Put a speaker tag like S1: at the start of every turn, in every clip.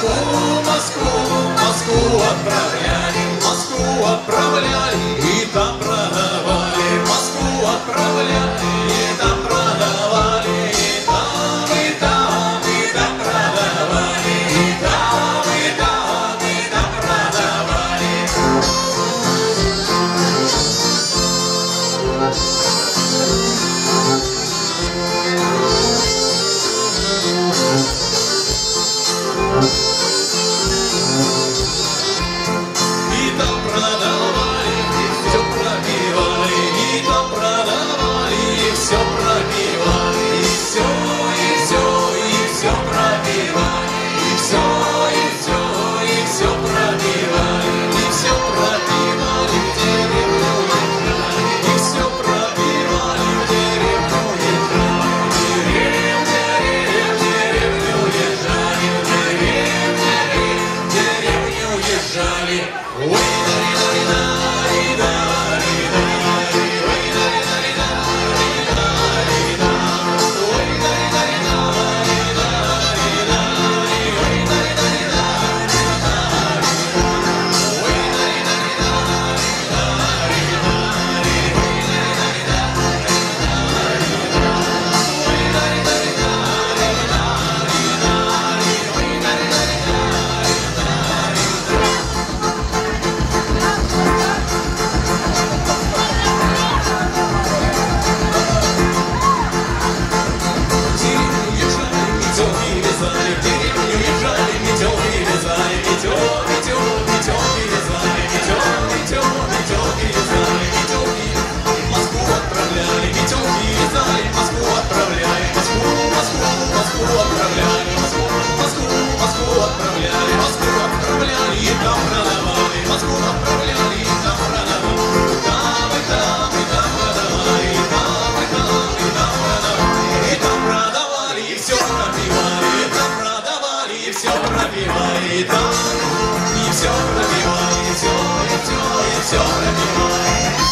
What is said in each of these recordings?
S1: Москву, Москву, Москву отправляли, Москву отправляли и там продавали, Москву отправляли. Charlie. все пробило, и то, и все пробило, и все, и все, и все пробило.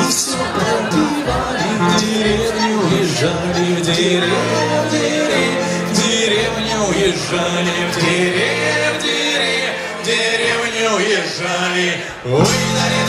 S1: И все пропивали, в деревню уезжали, В в деревню, в деревню уезжали, В деревню, в деревню, в деревню уезжали. Ой,